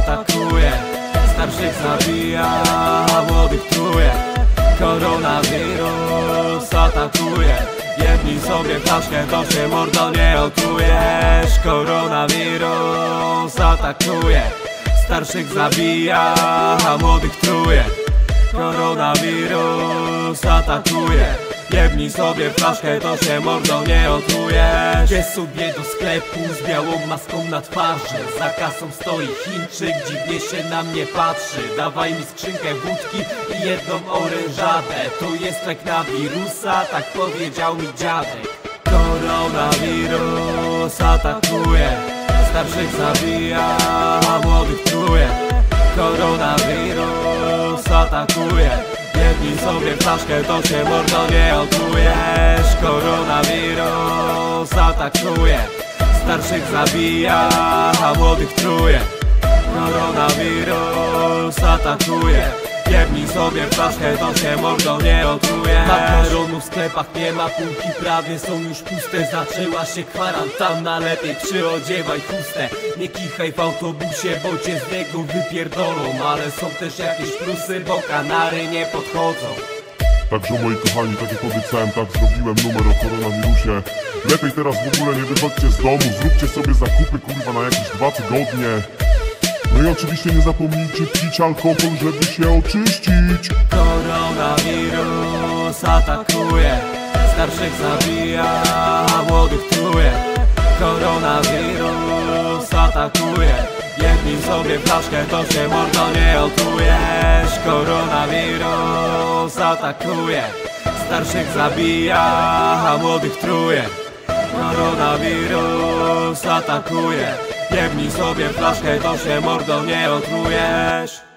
atakuje. Starszych zabija, młodych truje. Koronawirus atakuje. Jedni sobie flaszkę, to się mordo nie otrujesz Koronawirus atakuje. Starszych zabija, młodych truje Koronawirus atakuje. Jebnij sobie flaszkę, to się mordo nie otrujesz Gdzie sobie do sklepu z białą maską na twarzy. Za kasą stoi Chińczyk, dziwnie się na mnie patrzy. Dawaj mi skrzynkę wódki i jedną orężadę. To jest lek na wirusa, tak powiedział mi dziadek. Koronawirus atakuje. Starszych zabija, a młodych atakuje sobie flaszkę, to się mordo nie otrujesz Koronawirus atakuje. Starszych zabija, a młodych truje. Koronawirus atakuje Jebnij sobie flaszkę, to się mordo nie otrujesz Makaronu w sklepach nie ma, półki prawie są już puste. Zaczęła się kwarantanna, lepiej przyodziewaj chustę. Nie kichaj w autobusie, bo cię z niego wypierdolą. Ale są też jakieś plusy, bo kanary nie podchodzą. Także moi kochani, tak jak obiecałem, tak zrobiłem numer o koronawirusie. Lepiej teraz w ogóle nie wychodźcie z domu, zróbcie sobie zakupy kurwa na jakieś dwa tygodnie No i oczywiście nie zapomnijcie pić alkohol, żeby się oczyścić. Koronawirus atakuje Starszych zabija, a młodych truje. Koronawirus atakuje Jedni sobie flaszkę, to się mordo nie otrujesz Koronawirus atakuje Starszych zabija, a młodych truje. Koronawirus atakuje Jebnij sobie flaszkę, to się mordo nie otrujesz